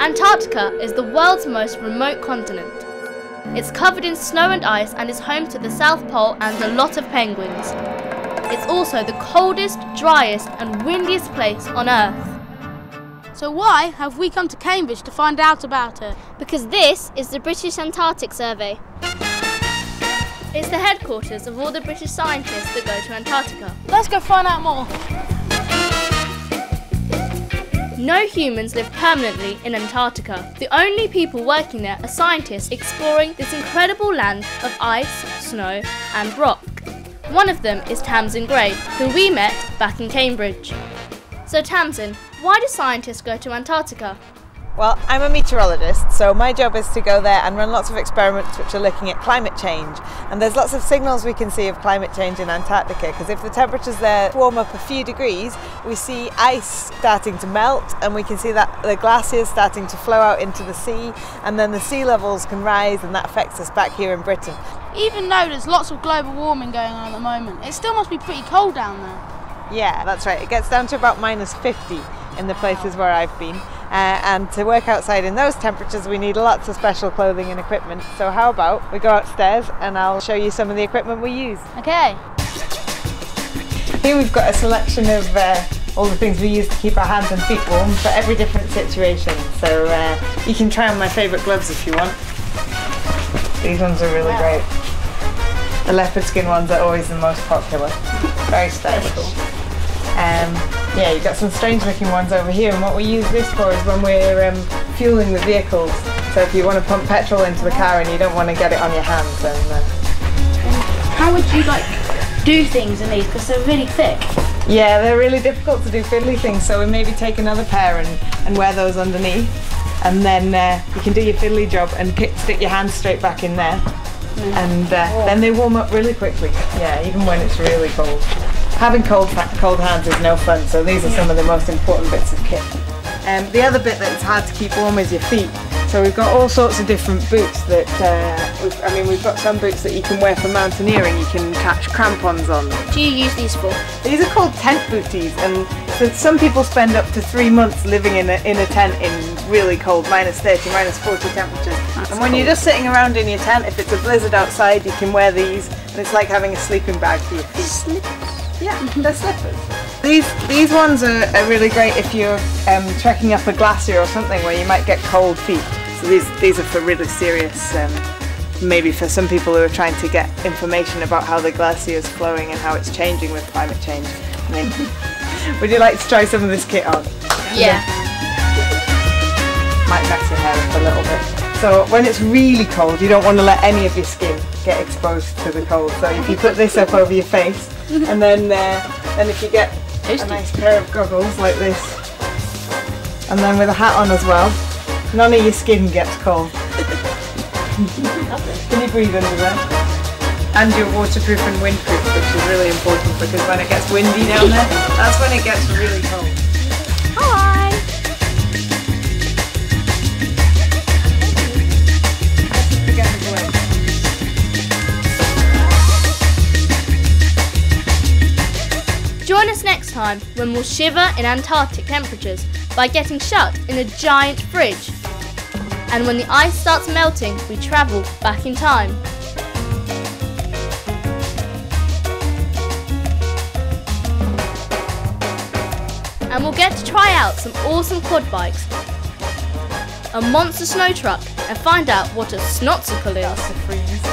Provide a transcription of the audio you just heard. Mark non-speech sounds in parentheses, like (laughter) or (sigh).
Antarctica is the world's most remote continent. It's covered in snow and ice and is home to the South Pole and a lot of penguins. It's also the coldest, driest, and windiest place on Earth. So why have we come to Cambridge to find out about it? Because this is the British Antarctic Survey. It's the headquarters of all the British scientists that go to Antarctica. Let's go find out more. No humans live permanently in Antarctica. The only people working there are scientists exploring this incredible land of ice, snow, and rock. One of them is Tamsin Gray, who we met back in Cambridge. So, Tamsin, why do scientists go to Antarctica? Well, I'm a meteorologist, so my job is to go there and run lots of experiments which are looking at climate change. And there's lots of signals we can see of climate change in Antarctica because if the temperatures there warm up a few degrees, we see ice starting to melt and we can see that the glaciers starting to flow out into the sea and then the sea levels can rise and that affects us back here in Britain. Even though there's lots of global warming going on at the moment, it still must be pretty cold down there. Yeah, that's right. It gets down to about minus 50 in the places where I've been. Uh, and to work outside in those temperatures, we need lots of special clothing and equipment. So, how about we go upstairs and I'll show you some of the equipment we use? Okay. Here we've got a selection of uh, all the things we use to keep our hands and feet warm for every different situation. So, uh, you can try on my favourite gloves if you want. These ones are really great. The leopard skin ones are always the most popular. Very stylish. Um, yeah, you've got some strange looking ones over here and what we use this for is when we're um, fueling the vehicles. So if you want to pump petrol into the car and you don't want to get it on your hands then... Uh, How would you like do things in these? Because they're really thick. yeah, they're really difficult to do fiddly things so we maybe take another pair and, and wear those underneath and then uh, you can do your fiddly job and kick, stick your hands straight back in there and uh, then they warm up really quickly. Yeah, even when it's really cold. Having cold cold hands is no fun, so these are some of the most important bits of kit. Um, the other bit that's hard to keep warm is your feet. So we've got all sorts of different boots that, uh, we've, I mean, we've got some boots that you can wear for mountaineering. You can catch crampons on. What do you use these for? These are called tent booties, and so some people spend up to three months living in a, in a tent in really cold, minus 30, minus 40 temperatures. and when you're just sitting around in your tent, if it's a blizzard outside, you can wear these, and it's like having a sleeping bag for your feet. Yeah, they're slippers. These these ones are, are really great if you're um, trekking up a glacier or something where you might get cold feet. So these these are for really serious. Um, maybe for some people who are trying to get information about how the glacier is flowing and how it's changing with climate change. I mean, (laughs) would you like to try some of this kit on? Yeah. Might mess your hair up a little bit. So when it's really cold, you don't want to let any of your skin get exposed to the cold. So if you put this up over your face, and then uh, then if you get a nice pair of goggles like this, and then with a hat on as well, none of your skin gets cold. (laughs) Can you breathe under there? And you're waterproof and windproof, which is really important because when it gets windy down there, that's when it gets really cold. Hi. Join us next time when we'll shiver in Antarctic temperatures by getting shut in a giant fridge. And when the ice starts melting, we travel back in time. And we'll get to try out some awesome quad bikes, a monster snow truck, and find out what a snotsicle is.